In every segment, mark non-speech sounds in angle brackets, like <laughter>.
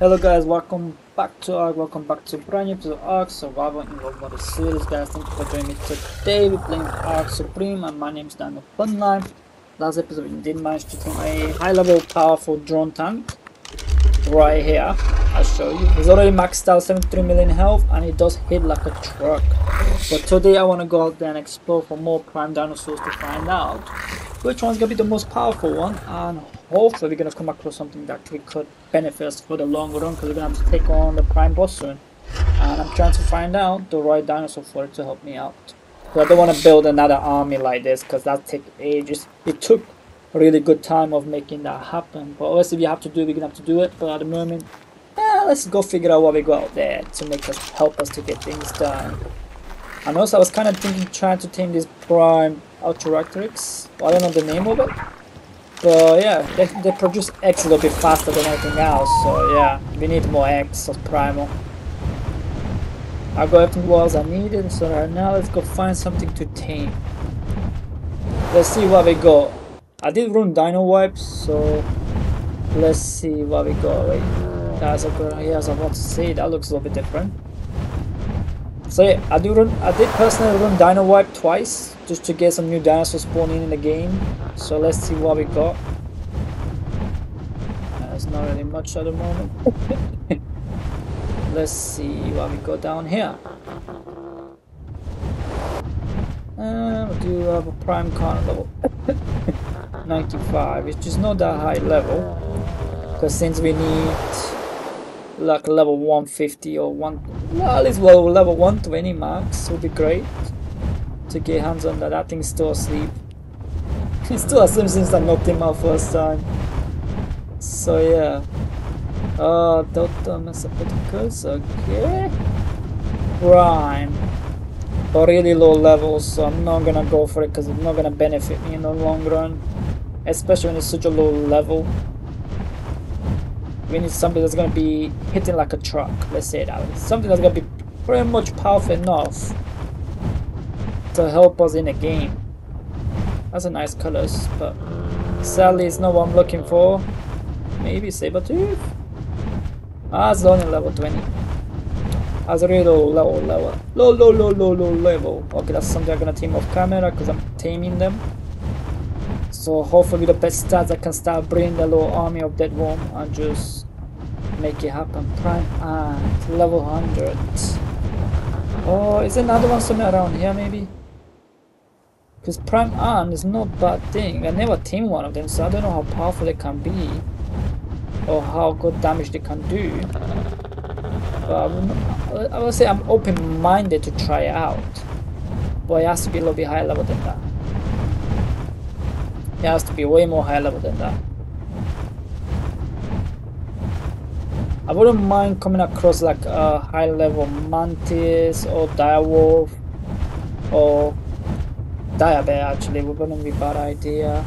Hello guys, welcome back to ARK, welcome back to brand new episode of ARK Survival in World War series guys, thank you for joining me today, we're playing ARK Supreme and my name is Dino Funland. Last episode we did manage to tame a high level powerful drone tank right here, I'll show you. He's already maxed out 73 million health and he does hit like a truck. But today I want to go out there and explore for more prime dinosaurs to find out which one's gonna be the most powerful one? And hopefully we're gonna come across something that we could benefit us for the long run because we're gonna have to take on the prime boss soon. And I'm trying to find out the right dinosaur for it to help me out. But I don't want to build another army like this because that take ages. It took a really good time of making that happen but obviously we have to do it we're gonna have to do it. But at the moment yeah let's go figure out what we got out there to make us help us to get things done. And also I was kind of thinking trying to tame this prime Ultraractrix. I don't know the name of it. But yeah, they, they produce eggs a little bit faster than anything else. So yeah, we need more eggs of Primal. I got everything else I needed. So right now let's go find something to tame. Let's see what we got. I did run Dino Wipes, so let's see what we got. Wait, guys, I've got, here's what to say. That looks a little bit different. So yeah, I do run. I did personally run Dino Wipe twice just to get some new dinosaurs spawning in the game. So let's see what we got. There's not really much at the moment. <laughs> let's see what we got down here. Uh, we do have a prime con level <laughs> 95. It's just not that high level because since we need like level 150 or one at least well, level 120 max would be great to get hands on that. That thing's still asleep. <laughs> He's still asleep since I knocked him out first time. So yeah. Uh Dr. Mesopithecus okay. Prime. But really low levels so I'm not gonna go for it because it's not gonna benefit me in the long run especially when it's such a low level we need something that's going to be hitting like a truck let's say that. Something that's going to be pretty much powerful enough to help us in a game. That's a nice colors but sadly it's not what I'm looking for. Maybe saber tooth? Ah it's only level 20 that's really low level level low low low low low level. Okay that's something I'm gonna team off camera because I'm taming them. So hopefully the best stats I can start bringing the little army of Deathworm and just make it happen. Prime at level 100. Oh, is another one somewhere around here maybe? Because Prime Ant is not bad thing. I never team one of them, so I don't know how powerful they can be. Or how good damage they can do. But I would, say I'm open-minded to try it out. But it has to be a little bit higher level than that. It has to be way more higher level than that. I wouldn't mind coming across like a high level mantis or direwolf or direbear actually. Wouldn't be a bad idea.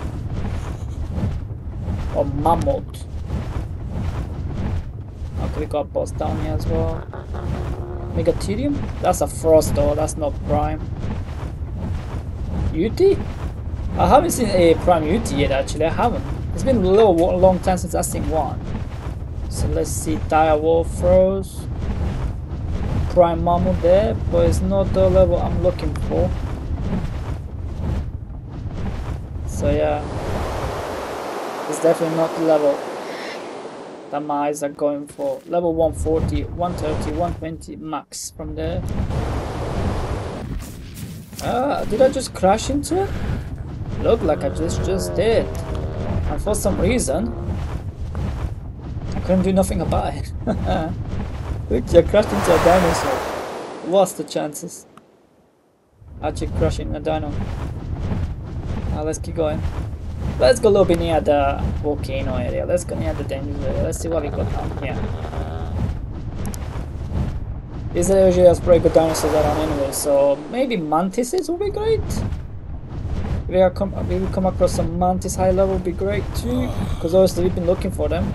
Or mammoth. Okay we got boss down here as well. Megatherium? That's a frost though. That's not prime. UT I haven't seen a Prime UT yet actually, I haven't. It's been a little long time since I've seen one. So let's see Dire Wolf. Prime Mammoth there, but it's not the level I'm looking for. So yeah. It's definitely not the level that my eyes are going for. Level 140, 130, 120 max from there. Ah, did I just crash into it? Look like I just just did. And for some reason, couldn't do nothing about it. Look, I crashed into a dinosaur. What's the chances? Actually crashing a dino. Now let's keep going. Let's go a little bit near the volcano area. Let's go near the danger area. Let's see what we got down here. These are usually just pretty good dinosaurs around anyway, so maybe mantises would be great. If we, come, if we come across some mantis high level would be great too, because obviously we've been looking for them.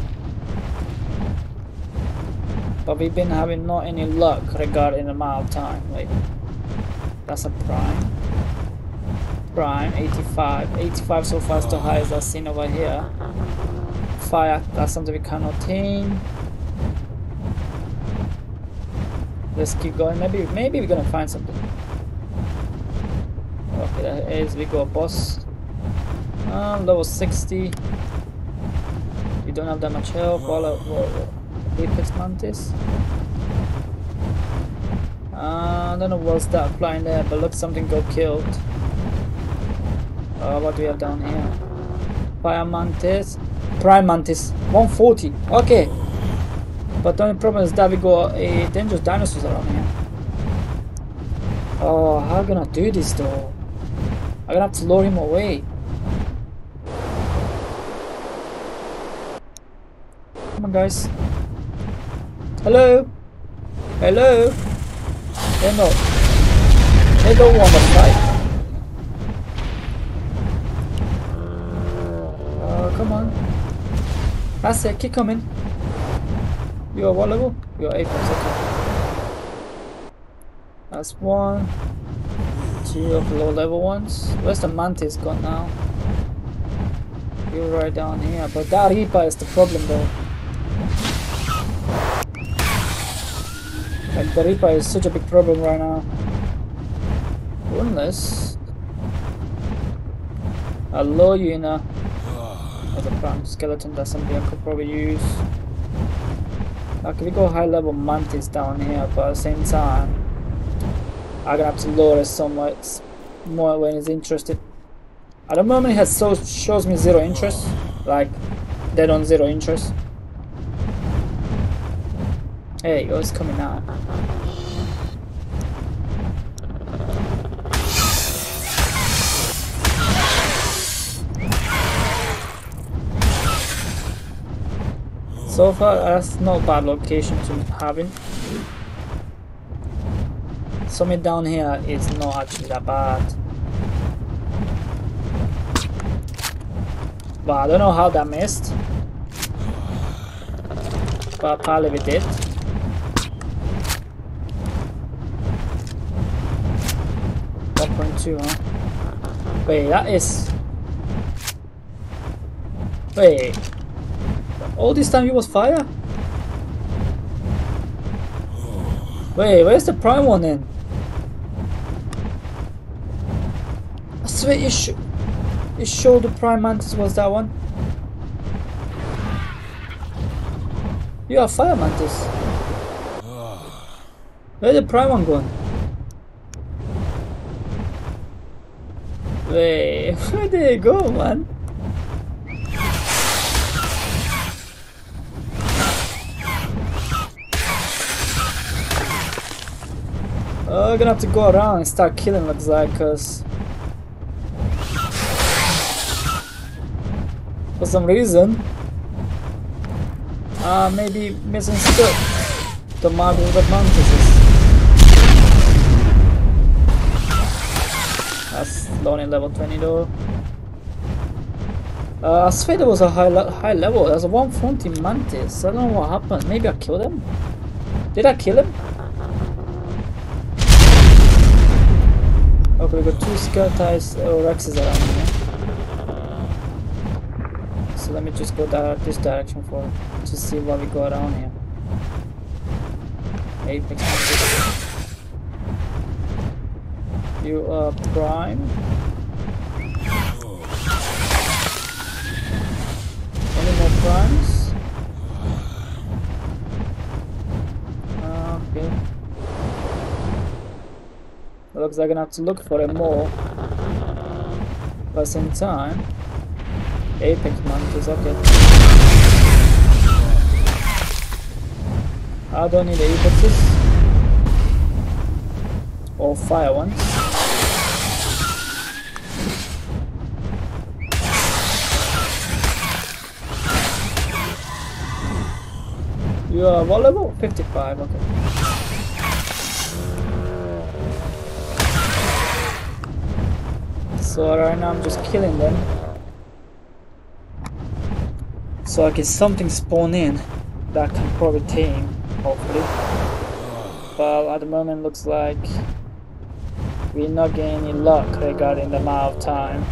But we've been having not any luck regarding the amount of time. Wait, that's a prime. Prime, 85. 85 so far is the highest I've seen over here. Fire, that's something we cannot attain. Let's keep going. Maybe maybe we're gonna find something. Okay, that is we go boss. Um, level 60. You don't have that much health. All of Apex Mantis. Uh, I don't know what's that flying there, but look, something got killed. Uh, what do we have down here? Fire Mantis. Prime Mantis. 140. Okay. But the only problem is that we got a dangerous dinosaurs around here. Oh, how am I gonna do this though? I'm gonna have to lure him away. Come on guys. Hello? Hello? They no. They don't want to fight. Uh, come on. That's it, keep coming. You are what level? You are 8 okay. That's one. Two of low level ones. Where's the mantis gone now? You're right down here. But that Reaper is the problem though. Like the Reaper is such a big problem right now. Unless I'll lure you in a as ah. a prime skeleton that's something I could probably use. Okay, we go high level mantis down here, but at the same time, I'm gonna have to lower it somewhat more when he's interested. At the moment, he has so shows me zero interest, ah. like dead on zero interest. Hey, it's coming out. So far, that's not bad location to having. Something down here is not actually that bad. But I don't know how that missed. But apparently we did. Two, huh? Wait, that is. Wait. All this time he was fire? Wait, where's the prime one then? I swear you, sh you showed the prime mantis was that one. You are fire mantis. Where the prime one gone? Wait, where did it go, man? Uh, I'm gonna have to go around and start killing looks like, cause for some reason, uh, maybe misunderstood the Marvel the Mantises. That's in level 20 though. Uh, I swear there was a high, le high level. There's a 140 Mantis. I don't know what happened. Maybe I killed him? Did I kill him? Okay, we got two Skeletized uh, Rexes around here. So let me just go that this direction for to see what we go around here. Apex You are prime. Any more primes? Okay. Looks like I'm gonna have to look for it more. But same time, Apex Mantis, okay. I don't need Apexes. Or fire ones. You are what level? 55, okay. So right now I'm just killing them. So I get something spawn in that can probably tame, hopefully. But at the moment looks like we're not getting any luck regarding the amount of time.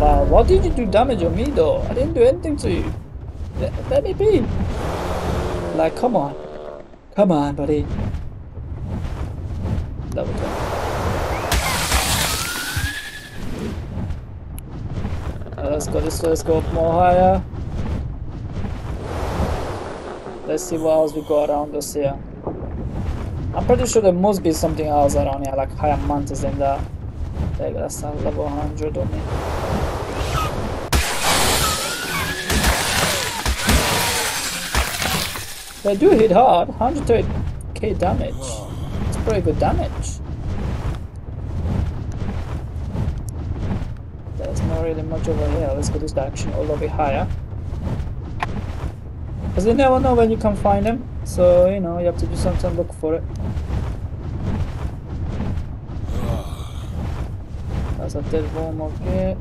Wow, what did you do damage on me though? I didn't do anything to you. Let, me be. Like, come on. Come on, buddy. Level 10. Uh, let's go this way, let's go up more higher. Let's see what else we got around us here. I'm pretty sure there must be something else around here, like higher mantis than that. There, that's a level 100 on me. They do hit hard, 130k damage. It's pretty good damage. There's not really much over here. Let's go this direction a little bit higher. Because you never know when you can find them. So, you know, you have to do something, look for it. That's a Deathworm, okay.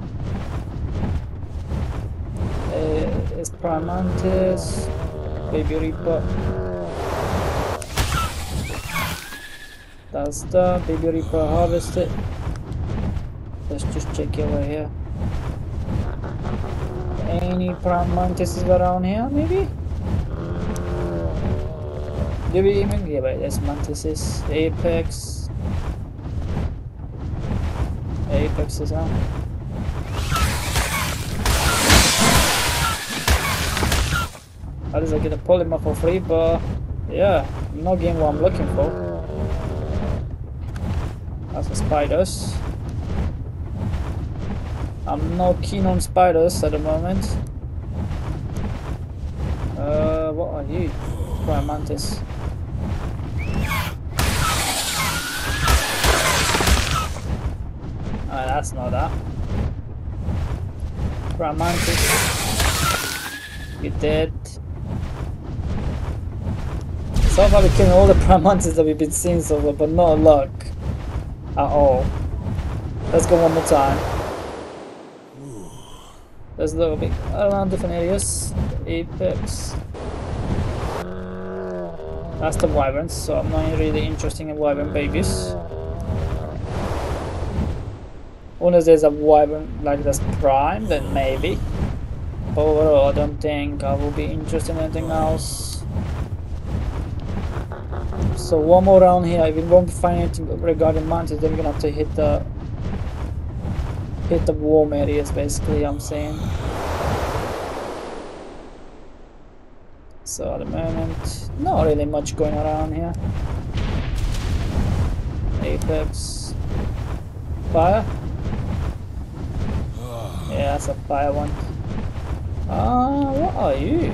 Uh, it's Primantis, Baby Reaper. That's the Baby Reaper harvested. Let's just check over here. Any Prime Mantises around here, maybe? Do we even? Yeah, wait, there's Mantises, Apex. Apex is on. At least I get a polymer for free, but yeah, not getting what I'm looking for. That's the spiders. I'm not keen on spiders at the moment. Uh, what are you? Prime Mantis. Ah, that's not that. Prime Mantis. You dead. So far we're killing all the Prime Mantis that we've been seeing so far, but not luck. At all. Let's go one more time. There's a little bit around different areas. Apex. That's the wyverns, so I'm not really interested in wyvern babies. Unless there's a wyvern like this prime, then maybe. But overall, I don't think I will be interested in anything else. So one more round here. If we won't find anything regarding mantis, then we're gonna have to hit the hit the warm areas. Basically, I'm saying. So at the moment, not really much going around here. Apex. Fire? Yeah, that's a fire one. Ah, uh, what are you?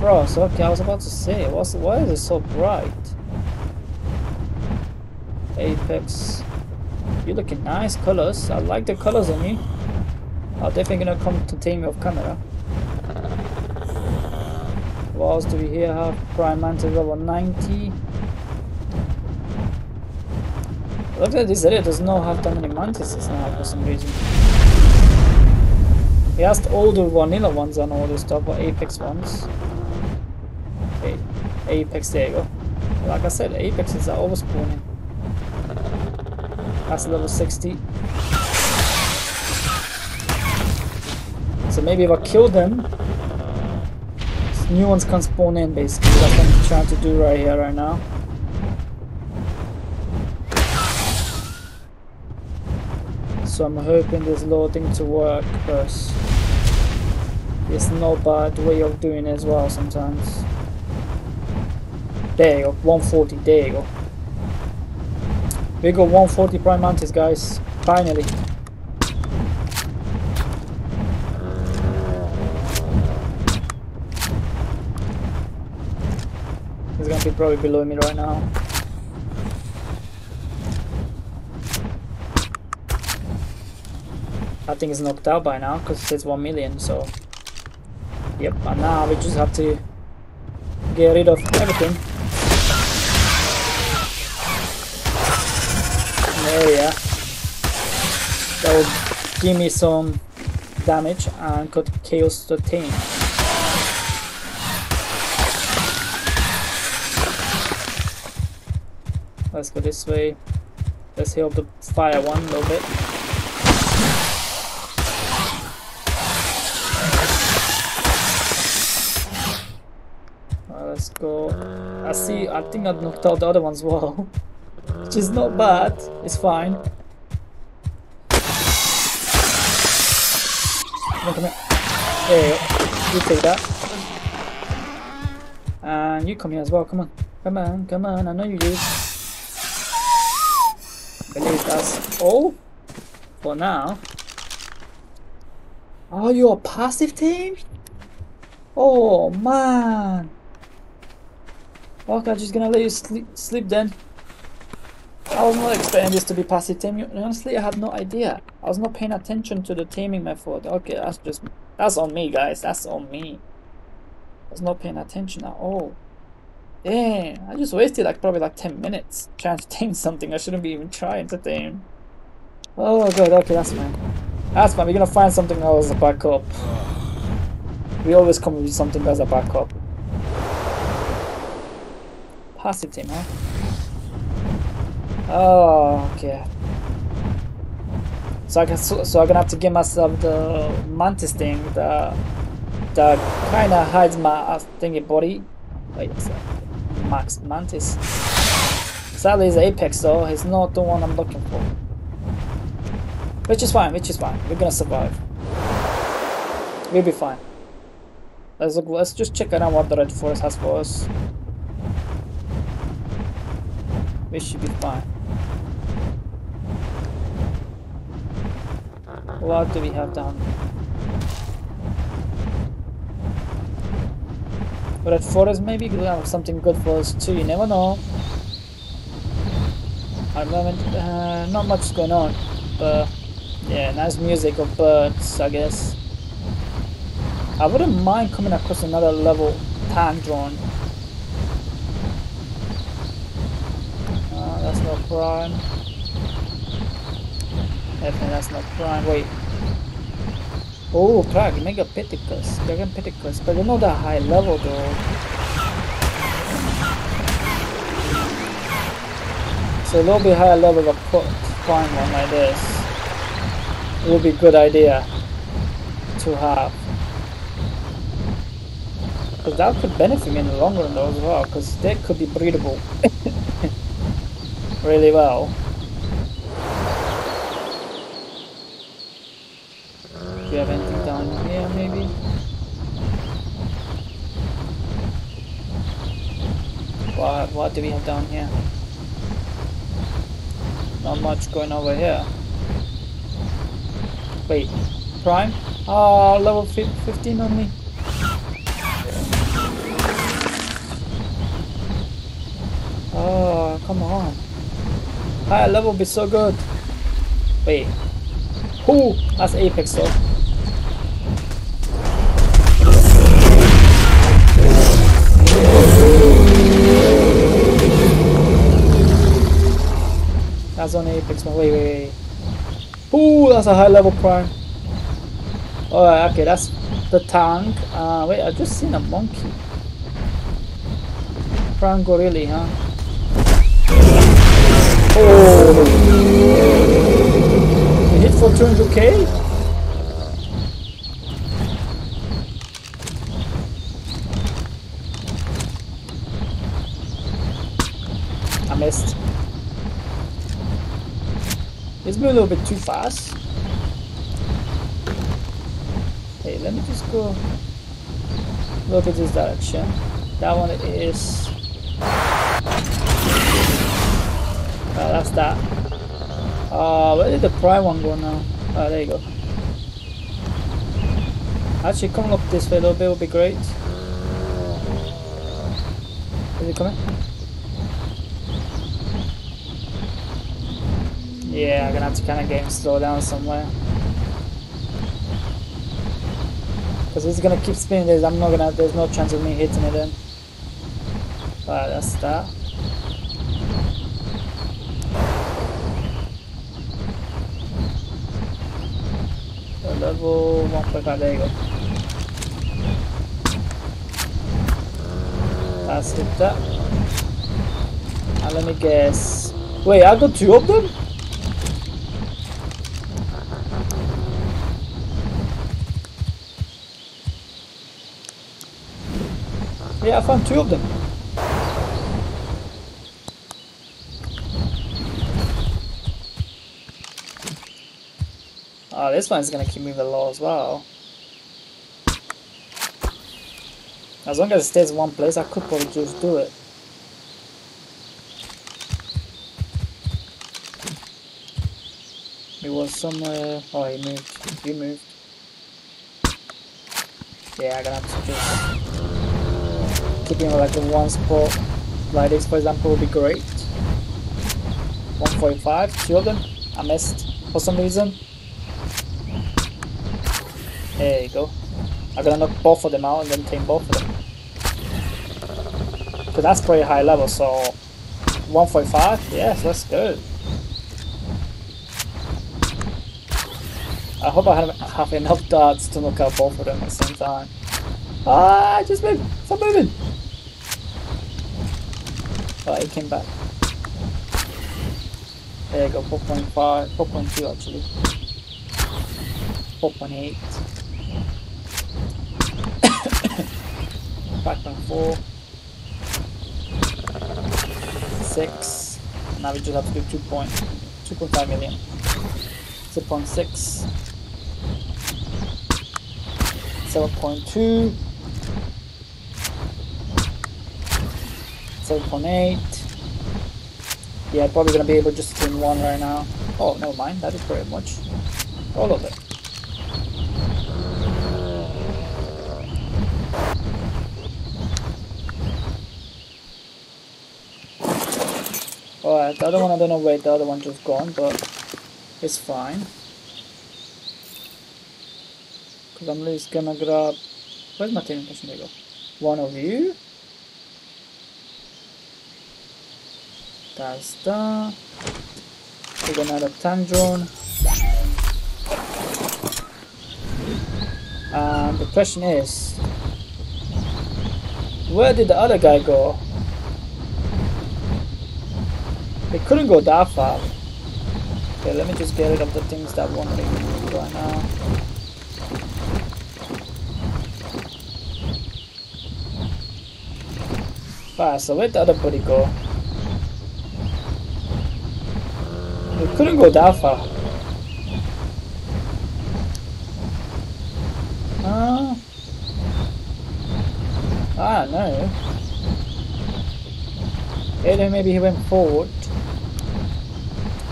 Frost, okay, I was about to say, what's, why is it so bright? Apex. You're looking nice colors. I like the colors on you. I'm definitely gonna come to tame you off camera. What else do we here have? Prime Mantis level 90. Look at this area does not have that many mantises now for some reason. He has all the vanilla ones and all this stuff, but Apex ones. Apex, there go. Like I said, Apexes are overspawning. That's level 60. So maybe if I kill them, new ones can spawn in basically. That's what I'm trying to do right here, right now. So I'm hoping this loading to work because it's not bad way of doing as well sometimes. There you go, 140, there you go. We got 140 Prime Mantis guys, finally. He's gonna be probably below me right now. I think it's knocked out by now because it says 1 million, so. Yep, and now we just have to get rid of everything. area that will give me some damage and could kill the team. Let's go this way. Let's heal the fire one a little bit. Let's go. I see, I think I knocked out the other ones. as well. <laughs> Which is not bad. It's fine. Come on, come here. There you go. You take that. And you come here as well. Come on. Come on, come on. I know you do. Believe that's all for now. Oh, you're a passive team? Oh, man. Okay, I'm just gonna let you sleep, sleep then. I was not expecting this to be passive team. Honestly, I had no idea. I was not paying attention to the teaming method. Okay, that's just that's on me, guys. That's on me. I was not paying attention at all. Damn, I just wasted like probably like 10 minutes trying to tame something I shouldn't be even trying to tame. Oh good, okay, that's fine. That's fine, we're gonna find something else as a backup. We always come with something as a backup. Passive team, huh? Oh, okay. So I can so, so I'm gonna have to give myself the mantis thing that that kind of hides my uh, thingy body. Wait. Max Mantis. Sadly, it's Apex though. It's not the one I'm looking for. Which is fine. Which is fine. We're gonna survive. We'll be fine. Let's look. Let's just check out what the Red Forest has for us. We should be fine. What do we have down? Red Forest maybe could have something good for us too, you never know. At the moment, uh, not much going on, but yeah, nice music of birds, I guess. I wouldn't mind coming across another level tank drone. Uh, that's not prime. Definitely that's not prime. Wait. Oh, Prague, Megapithecus, Dragon Piticus, but they're not that high level though. So a little bit higher level of prime one like this it would be a good idea to have. Because that could benefit me in the long run though as well, because they could be breedable <laughs> really well. Do you have anything down here maybe? What, what do we have down here? Not much going over here. Wait, Prime? Oh, level 15 on me. Oh, come on. Higher level be so good. Wait. Who? That's Apex though. On Apex. Wait, wait, wait. Ooh, that's a high level prime. Alright, okay, that's the tank. Uh, wait, I just seen a monkey. Prime gorilla, huh? Oh! We hit for 200k? I missed. It's moving a little bit too fast. Hey, let me just go look at this direction. That one is... Oh, that's that. Uh, where did the prime one go now? Oh, there you go. Actually, coming up this way a little bit would be great. Is it coming? Yeah, I'm gonna have to kind of get him slow down somewhere. Because he's gonna keep spinning this, I'm not gonna, there's no chance of me hitting it then. Alright, that's that. So level 1.5, there you go. That's it, that. Now let me guess. Wait, I got two of them? I found two of them. Oh, this one's gonna keep moving low as well. As long as it stays in one place, I could probably just do it. It was somewhere... Oh, he moved. He moved. Yeah, i gotta have to just... Keeping like one spot like this, for example, would be great. 145, two of them. I missed for some reason. There you go. I'm gonna knock both of them out and then tame both of them. Cause that's pretty high level, so 145, yes, that's good. I hope I have, have enough darts to knock out both of them at the same time. Ah, just move! Stop moving! He came <coughs> back. There you go, 4.5, 4.2 actually. 4.8. 5.4. 6. Now we just have to do 2.5 million. 2.6. 7.2 7.8 yeah probably gonna be able to just to one right now oh never mind that is pretty much all of it Alright, the other one I don't know where the other one just gone, but it's fine. Because I'm just gonna grab... Where's my team There go. One of you. That's that. We're gonna add a Tandron. And the question is... Where did the other guy go? They couldn't go that far. Okay, let me just get rid of the things that won't make me move right now. Ah, so where'd the other buddy go? We couldn't go that far. Uh, don't know. Either maybe he went forward.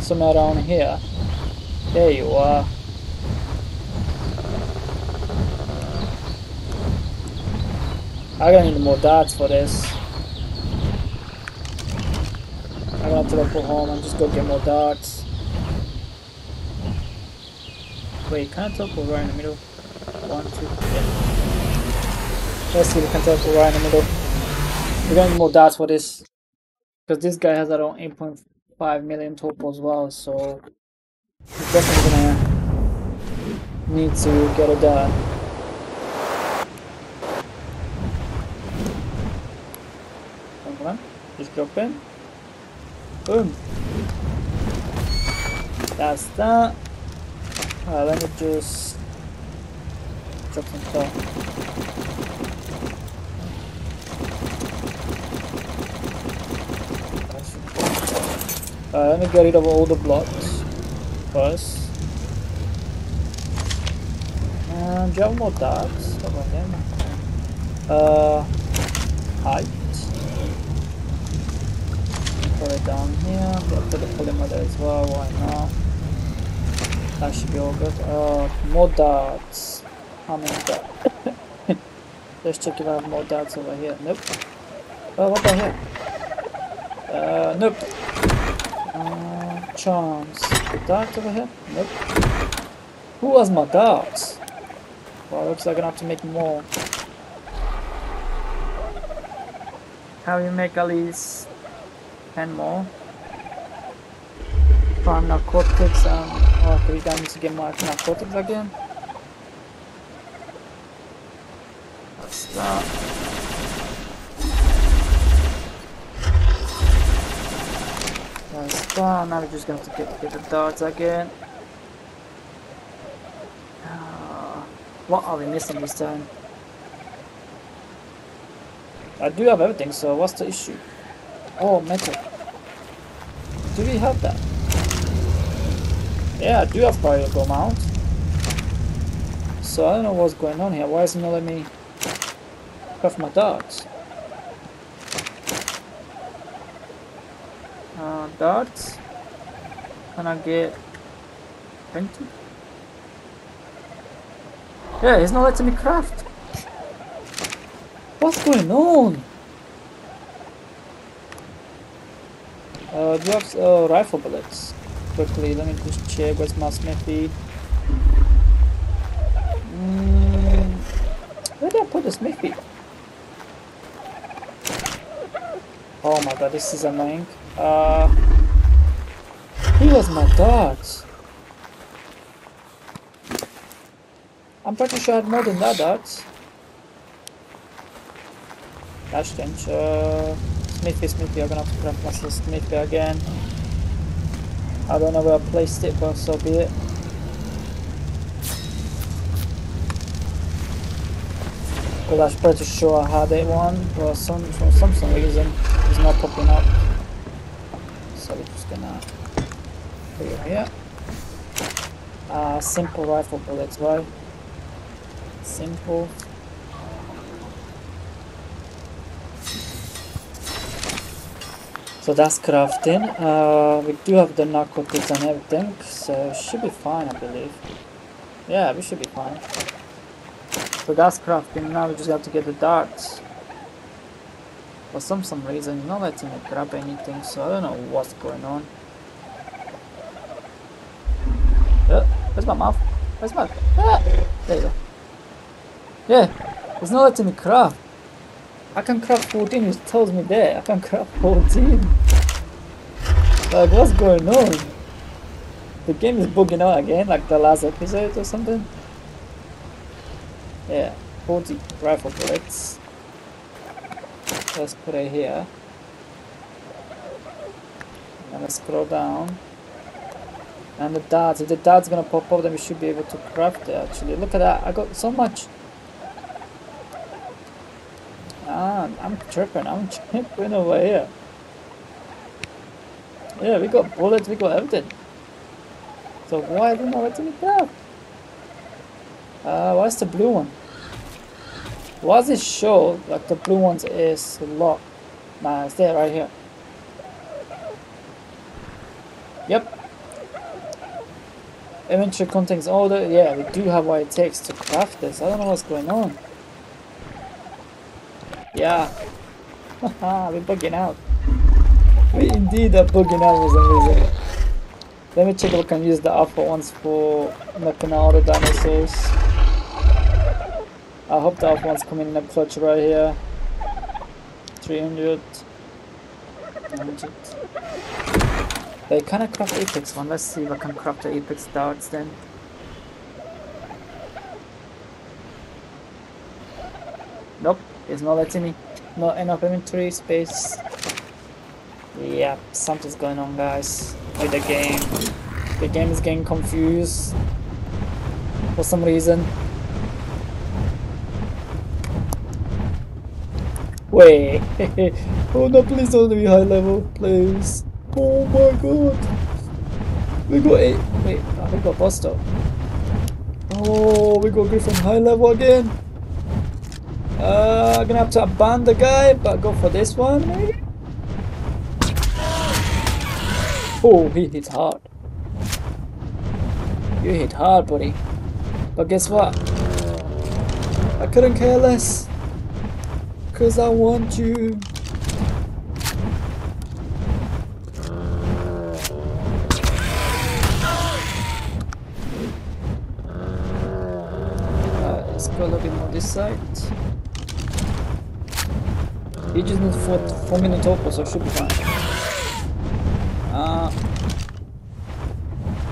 Somewhere around here. There you are. I gotta need more darts for this. I'm gonna teleport home and just go get more darts. Wait, can I teleport right in the middle? One, two, yeah. Let's see if we can teleport right in the middle. We're gonna need more darts for this. Because this guy has around 8.5 million torpor as well, so he's definitely gonna need to get it done. Come on, just drop in. Boom. That's that. Alright, let me just drop some stuff. Alright, let me get rid of all the blocks first. And do you have more darts? Uh, height put it down here. Put the polymer there as well, why not? That should be all good. Uh, more darts. How many darts? <laughs> Let's check if I have more darts over here. Nope. Oh, what about here? Uh, nope. Uh, charms. Darts over here? Nope. Who has my darts? Well, looks like I'm gonna have to make more. How do you make at least 10 more. Farm narcotics and oh, three times to get more narcotics again. That's that. That's that. Now we're just going to get, get the darts again. Uh, what are we missing this time? I do have everything, so what's the issue? Oh, metal. Do we have that? Yeah, I do have particle mount. so I don't know what's going on here. Why isn't it letting me craft my darts? Uh, darts? Can I get printed? Yeah, he's not letting me craft. What's going on? Uh, do you have uh, rifle bullets? Quickly, let me just check where's my smithy. Mm, where did I put the smithy? Oh my god, this is annoying. Uh, he was my darts. I'm pretty sure I had more than that darts. That's strange. Uh, Smithy, Smithy, I'm gonna have to craft myself Smithy again. I don't know where I placed it, but so be it. Well, I'm pretty sure I had it one, but some, for some, some reason it's not popping up. So we're just gonna put it here. Uh, simple rifle bullets, right? Simple. So that's crafting. Uh, we do have the narcotics and everything, so should be fine, I believe. Yeah, we should be fine. So that's crafting. Now we just have to get the darts. For some some reason, not letting me grab anything, so I don't know what's going on. Uh, where's my mouth? Where's my... Ah, there you go. Yeah, it's not letting me craft. I can craft 14, it tells me there. I can craft 14. Like, what's going on? The game is bugging out again, like the last episode or something. Yeah, 40 rifle bullets. Let's put it here. Let's scroll down. And the darts, if the dart's gonna pop up, then we should be able to craft it actually. Look at that, I got so much Ah, I'm tripping, I'm <laughs> tripping over here. Yeah, we got bullets, we got everything. So why didn't I let me grab? Uh, what's the blue one? Why does it show like the blue ones is locked? Nah, it's there right here. Yep. Inventory contains all the, yeah, we do have what it takes to craft this. I don't know what's going on. Yeah. Haha, <laughs> we're bugging out. We indeed bugging out for some. Let me check if I can use the alpha ones for knocking out the dinosaurs. I hope the alpha ones come in a clutch right here. 300. 100. They kind of craft apex one. Let's see if I can craft the apex darts then. Nope. It's not letting me. Not enough inventory space. Yeah, something's going on guys with the game. The game is getting confused for some reason. Wait. <laughs> oh no, please don't be high level, please. Oh my god. We got eight. Wait, oh, we got Buster. Oh, we got Griffin high level again. Uh, gonna have to abandon the guy, but go for this one, maybe? Oh, he hits hard. You hit hard, buddy. But guess what? I couldn't care less. Cause I want you. Uh, let's go a this side. He just needs 4, four minute torpor, so it should be fine. Uh,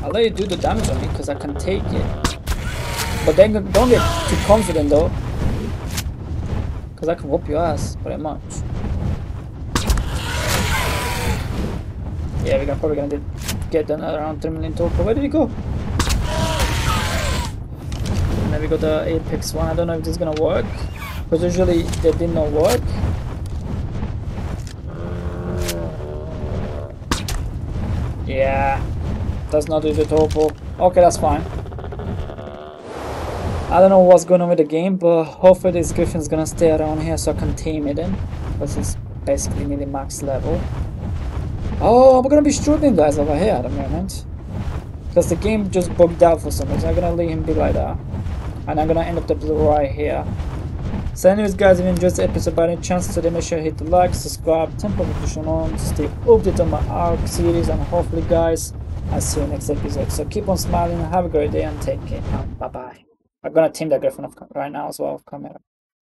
I'll let do the damage on me because I can take it. But then don't get too confident though. Because I can whoop your ass pretty much. Yeah, we're probably gonna get done around 3 million torpor. Where did he go? And then we got the Apex one. I don't know if this is gonna work. Because usually they did not work. Yeah, does not do the torpor. Okay, that's fine. I don't know what's going on with the game, but hopefully this Griffin's gonna stay around here so I can tame it in. Because it's basically nearly max level. Oh, we're gonna be shooting guys over here at the moment. Because the game just bugged out for some reason. I'm gonna leave him be like that. And I'm gonna end up the blue right here. So anyways guys, if you enjoyed the episode by any chance today, make sure you hit the like, subscribe, turn the notification on, stay updated on my ARK series and hopefully guys, I'll see you next episode. So keep on smiling, have a great day and take care. Bye bye. I'm gonna tame the Griffin right now as well off camera.